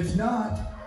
If not,